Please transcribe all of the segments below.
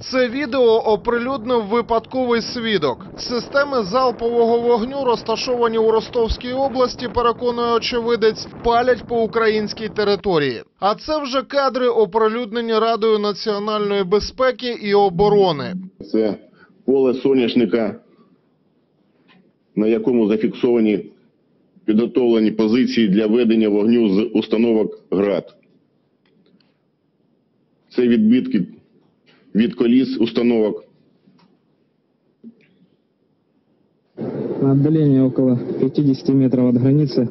Це відео оприлюднив випадковий свідок. Системи залпового вогню, розташовані у Ростовській області, переконує очевидець, палять по українській території. А це вже кадри оприлюднені Радою національної безпеки і оборони. Це поле соняшника, на якому зафіксовані підготовлені позиції для ведення вогню з установок ГРАД. Це відбитки від коліс установок. На отдалении около 50 метров от границы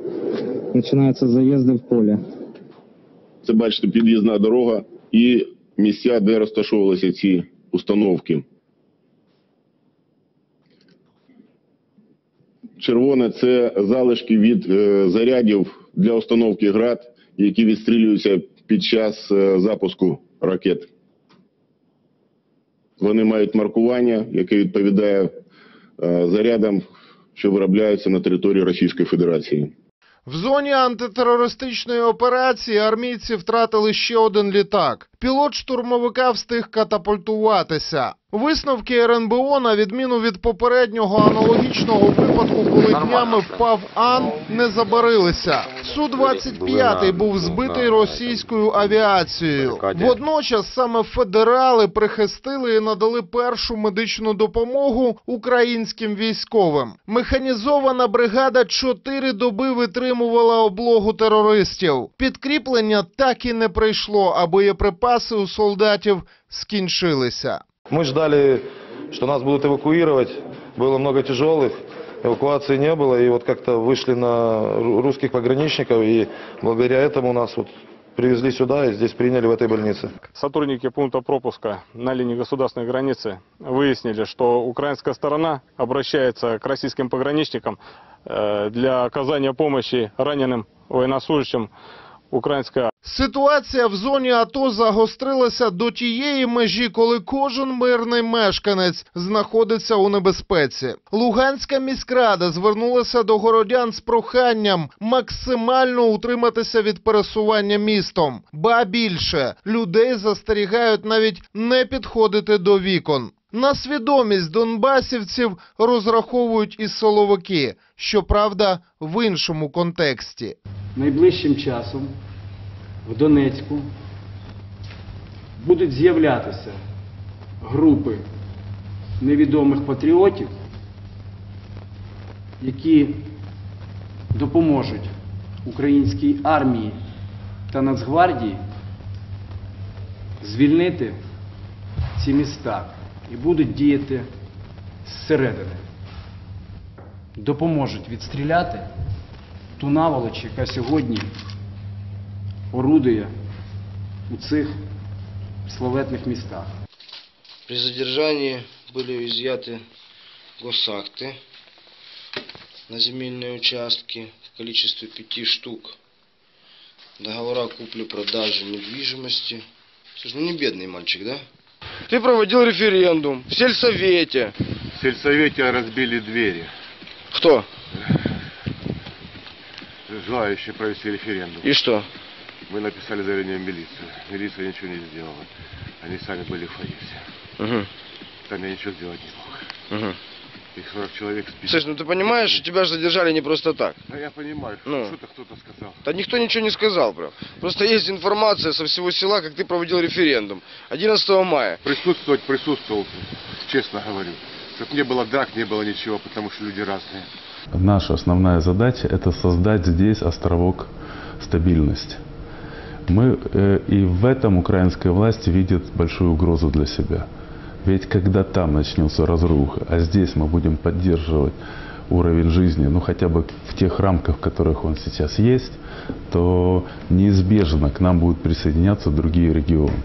начинаются заезды в поле. Це бачите під'їзна дорога і місця, де розташовувалися ці установки. Червоне це залишки від е, зарядів для установки ГРАД, які відстрілюються під час е, запуску ракет. Вони мають маркування, яке відповідає е, зарядам, що виробляються на території Російської Федерації. В зоні антитерористичної операції армійці втратили ще один літак. Пілот штурмовика встиг катапультуватися. Висновки РНБО, на відміну від попереднього аналогічного випадку, коли днями впав Ан, не забарилися. Су-25 був збитий російською авіацією. Водночас саме федерали прихистили і надали першу медичну допомогу українським військовим. Механізована бригада чотири доби витримувала облогу терористів. Підкріплення так і не прийшло, а боєприпаси у солдатів скінчилися. Мы ждали, что нас будут эвакуировать. Было много тяжелых. Эвакуации не было. И вот как-то вышли на ру- русских пограничников. И благодаря этому нас вот привезли сюда и здесь приняли в этой больнице. Сотрудники пункта пропуска на линии государственной границы выяснили, что украинская сторона обращается к российским пограничникам э, для оказания помощи раненым военнослужащим украинской Ситуація в зоні АТО загострилася до тієї межі, коли кожен мирний мешканець знаходиться у небезпеці. Луганська міськрада звернулася до городян з проханням максимально утриматися від пересування містом. Ба більше людей застерігають навіть не підходити до вікон. На свідомість донбасівців розраховують і соловики, щоправда, в іншому контексті. найближчим часом в Донецьку будуть з'являтися групи невідомих патріотів, які допоможуть українській армії та Нацгвардії звільнити ці міста і будуть діяти зсередини. Допоможуть відстріляти ту наволоч, яка сьогодні орудує у цих славетних містах. При задержании были изъяты госакты на земельные участки в количестве пяти штук, договора купли-продажи недвижимости. Слушай, ну не бедный мальчик, да? Ты проводил референдум в сельсовете. В сельсовете разбили двери. Кто? Желающие провести референдум. И что? Мы написали заявление в милицию. Милиция ничего не сделала. Они сами были в фойе все. Угу. Там я ничего сделать не мог. Угу. Их 40 человек спит. Слышь, ну ты понимаешь, что тебя же задержали не просто так. Да я понимаю, Ну. что-то кто-то сказал. Да никто ничего не сказал прям. Просто есть информация со всего села, как ты проводил референдум. 11 мая. Присутствовать присутствовал, честно говорю. Чтоб не было драк, не было ничего, потому что люди разные. Наша основная задача – это создать здесь островок стабильности. Мы э, и в этом украинская власть видит большую угрозу для себя. Ведь когда там начнется разруха, а здесь мы будем поддерживать уровень жизни, ну хотя бы в тех рамках, в которых он сейчас есть, то неизбежно к нам будут присоединяться другие регионы.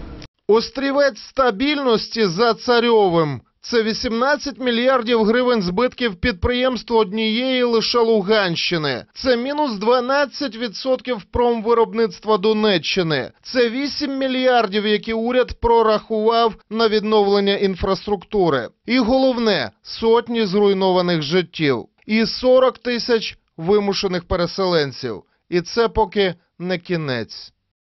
Острівець стабільності за царьовим. Це 18 мільярдів гривень збитків підприємств однієї лише Луганщини. Це мінус 12% промвиробництва Донеччини. Це 8 мільярдів, які уряд прорахував на відновлення інфраструктури. І головне сотні зруйнованих життів. І 40 тисяч вимушених переселенців. І це поки не кінець.